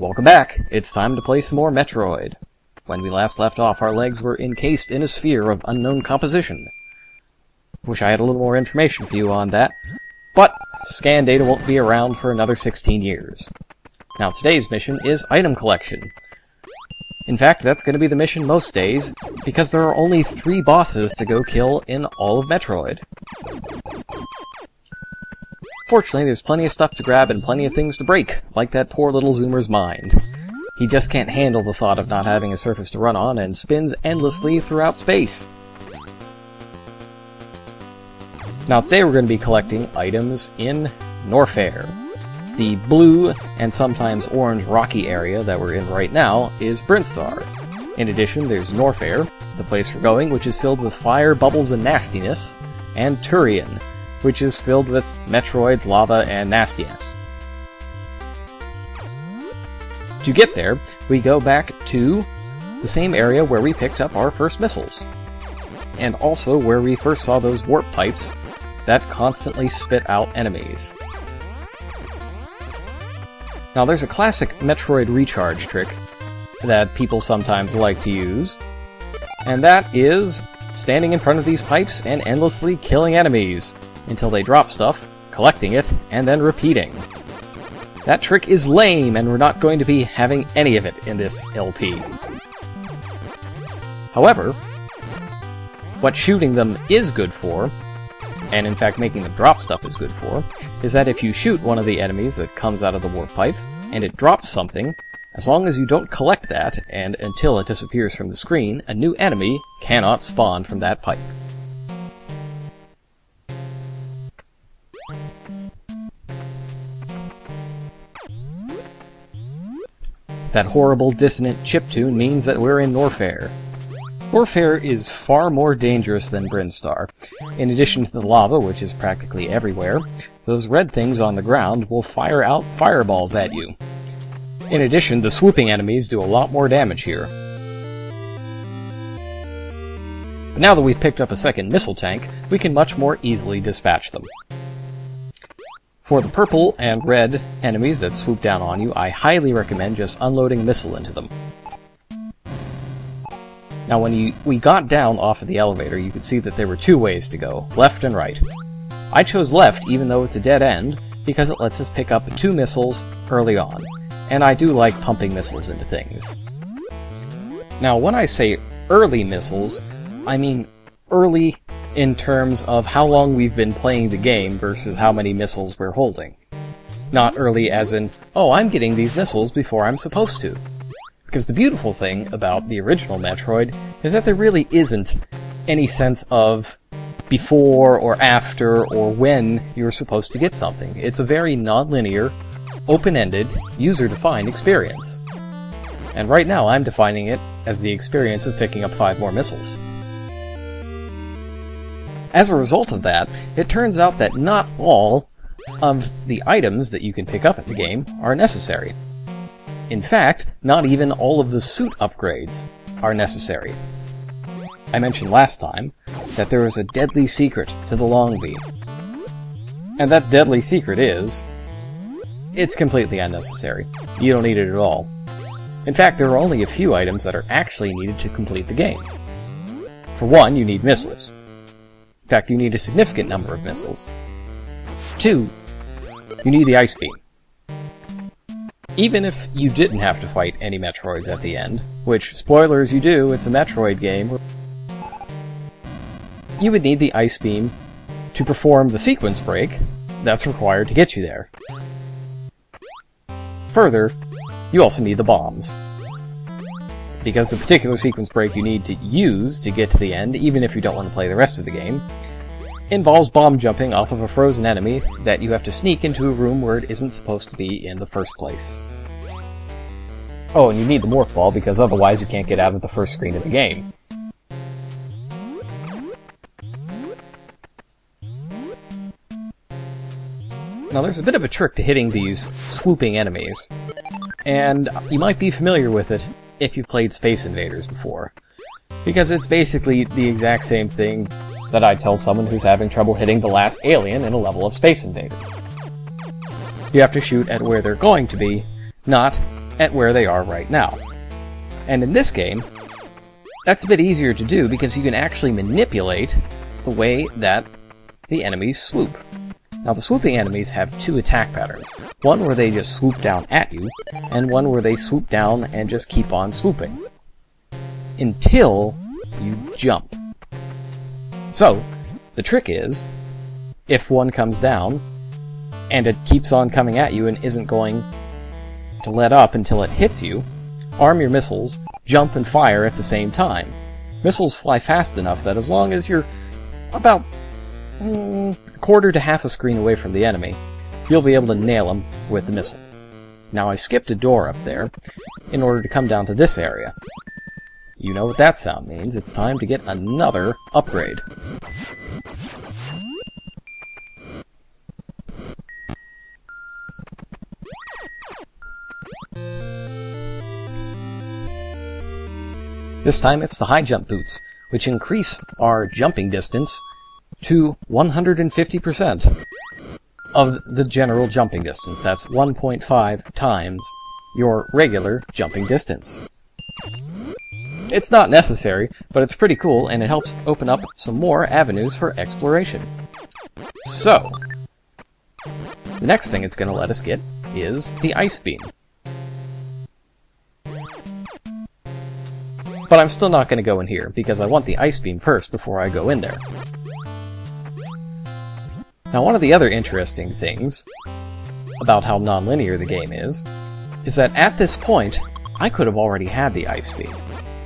Welcome back. It's time to play some more Metroid. When we last left off, our legs were encased in a sphere of unknown composition. Wish I had a little more information for you on that, but scan data won't be around for another 16 years. Now, today's mission is item collection. In fact, that's going to be the mission most days, because there are only three bosses to go kill in all of Metroid. Fortunately, there's plenty of stuff to grab and plenty of things to break, like that poor little Zoomer's mind. He just can't handle the thought of not having a surface to run on and spins endlessly throughout space. Now today we're going to be collecting items in Norfair. The blue and sometimes orange rocky area that we're in right now is Brinstar. In addition, there's Norfair, the place we're going, which is filled with fire, bubbles, and nastiness, and Tourian, which is filled with Metroids, lava, and nastiness. To get there, we go back to the same area where we picked up our first missiles, and also where we first saw those warp pipes that constantly spit out enemies. Now there's a classic Metroid recharge trick that people sometimes like to use, and that is standing in front of these pipes and endlessly killing enemies until they drop stuff, collecting it, and then repeating. That trick is lame, and we're not going to be having any of it in this LP. However, what shooting them is good for, and in fact making them drop stuff is good for, is that if you shoot one of the enemies that comes out of the warp pipe, and it drops something, as long as you don't collect that, and until it disappears from the screen, a new enemy cannot spawn from that pipe. That horrible dissonant chiptune means that we're in Norfair. Norfair is far more dangerous than Brinstar. In addition to the lava, which is practically everywhere, those red things on the ground will fire out fireballs at you. In addition, the swooping enemies do a lot more damage here. But now that we've picked up a second missile tank, we can much more easily dispatch them. For the purple and red enemies that swoop down on you, I highly recommend just unloading missile into them. Now when you, we got down off of the elevator, you could see that there were two ways to go, left and right. I chose left, even though it's a dead end, because it lets us pick up two missiles early on, and I do like pumping missiles into things. Now when I say early missiles, I mean early in terms of how long we've been playing the game versus how many missiles we're holding. Not early as in, oh, I'm getting these missiles before I'm supposed to. Because the beautiful thing about the original Metroid is that there really isn't any sense of before or after or when you're supposed to get something. It's a very non-linear, open-ended, user-defined experience. And right now I'm defining it as the experience of picking up five more missiles. As a result of that, it turns out that not all of the items that you can pick up in the game are necessary. In fact, not even all of the suit upgrades are necessary. I mentioned last time that there is a deadly secret to the long beam. And that deadly secret is... It's completely unnecessary. You don't need it at all. In fact, there are only a few items that are actually needed to complete the game. For one, you need missiles. In fact, you need a significant number of missiles. Two, you need the Ice Beam. Even if you didn't have to fight any Metroids at the end, which, spoilers, you do, it's a Metroid game, you would need the Ice Beam to perform the sequence break that's required to get you there. Further, you also need the bombs. Because the particular sequence break you need to use to get to the end, even if you don't want to play the rest of the game, involves bomb jumping off of a frozen enemy that you have to sneak into a room where it isn't supposed to be in the first place. Oh, and you need the morph ball because otherwise you can't get out of the first screen of the game. Now there's a bit of a trick to hitting these swooping enemies, and you might be familiar with it if you've played Space Invaders before. Because it's basically the exact same thing that I tell someone who's having trouble hitting the last alien in a level of Space Invaders. You have to shoot at where they're going to be, not at where they are right now. And in this game, that's a bit easier to do because you can actually manipulate the way that the enemies swoop. Now the swooping enemies have two attack patterns. One where they just swoop down at you, and one where they swoop down and just keep on swooping. Until you jump. So, the trick is, if one comes down, and it keeps on coming at you and isn't going to let up until it hits you, arm your missiles, jump and fire at the same time. Missiles fly fast enough that as long as you're about mm, quarter to half a screen away from the enemy, you'll be able to nail him with the missile. Now I skipped a door up there in order to come down to this area. You know what that sound means. It's time to get another upgrade. This time it's the high jump boots, which increase our jumping distance to 150% of the general jumping distance. That's 1.5 times your regular jumping distance. It's not necessary, but it's pretty cool and it helps open up some more avenues for exploration. So, the next thing it's going to let us get is the Ice Beam. But I'm still not going to go in here, because I want the Ice Beam first before I go in there. Now one of the other interesting things about how non-linear the game is, is that at this point, I could have already had the Ice Beam.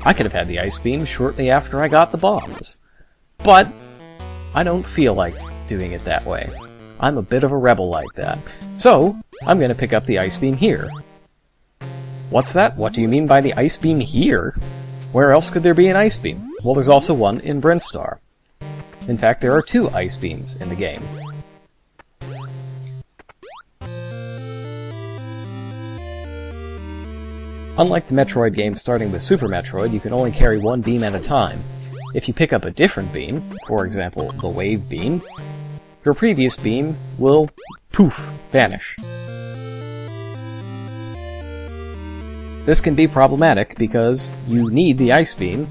I could have had the Ice Beam shortly after I got the bombs. But, I don't feel like doing it that way. I'm a bit of a rebel like that. So, I'm going to pick up the Ice Beam here. What's that? What do you mean by the Ice Beam here? Where else could there be an ice beam? Well, there's also one in Brinstar. In fact, there are two ice beams in the game. Unlike the Metroid games starting with Super Metroid, you can only carry one beam at a time. If you pick up a different beam, for example, the Wave Beam, your previous beam will poof, vanish. This can be problematic because you need the Ice Beam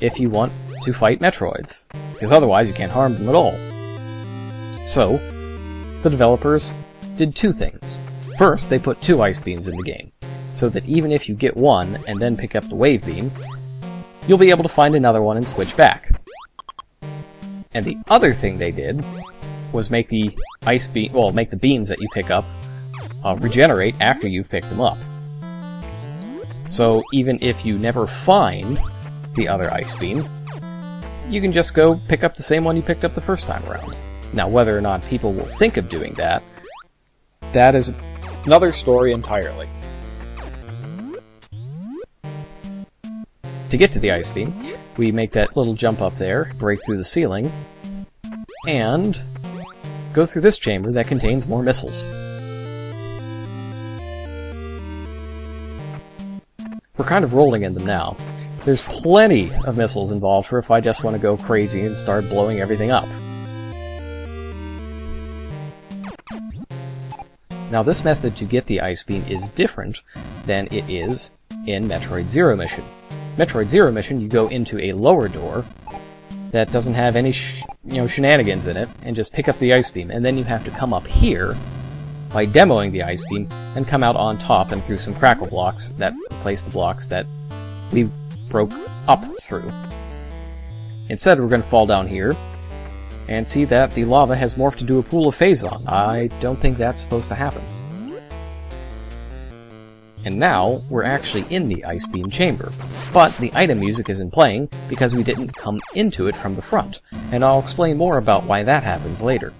if you want to fight Metroids, because otherwise you can't harm them at all. So, the developers did two things. First, they put two Ice Beams in the game, so that even if you get one and then pick up the Wave Beam, you'll be able to find another one and switch back. And the other thing they did was make the ice beam, well, make the beams that you pick up uh, regenerate after you've picked them up. So even if you never find the other Ice Beam, you can just go pick up the same one you picked up the first time around. Now, whether or not people will think of doing that, that is another story entirely. To get to the Ice Beam, we make that little jump up there, break through the ceiling, and go through this chamber that contains more missiles. We're kind of rolling in them now. There's plenty of missiles involved for if I just want to go crazy and start blowing everything up. Now this method to get the Ice Beam is different than it is in Metroid Zero Mission. Metroid Zero Mission, you go into a lower door that doesn't have any you know shenanigans in it, and just pick up the Ice Beam, and then you have to come up here by demoing the Ice Beam and come out on top and through some crackle blocks that replace the blocks that we broke up through. Instead, we're going to fall down here and see that the lava has morphed into a pool of Phazon. I don't think that's supposed to happen. And now, we're actually in the Ice Beam chamber. But the item music isn't playing because we didn't come into it from the front, and I'll explain more about why that happens later.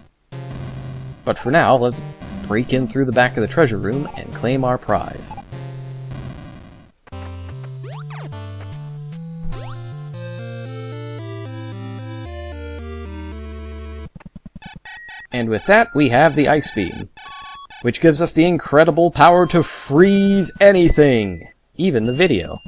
But for now, let's break in through the back of the treasure room and claim our prize. And with that, we have the Ice Beam, which gives us the incredible power to freeze anything, even the video.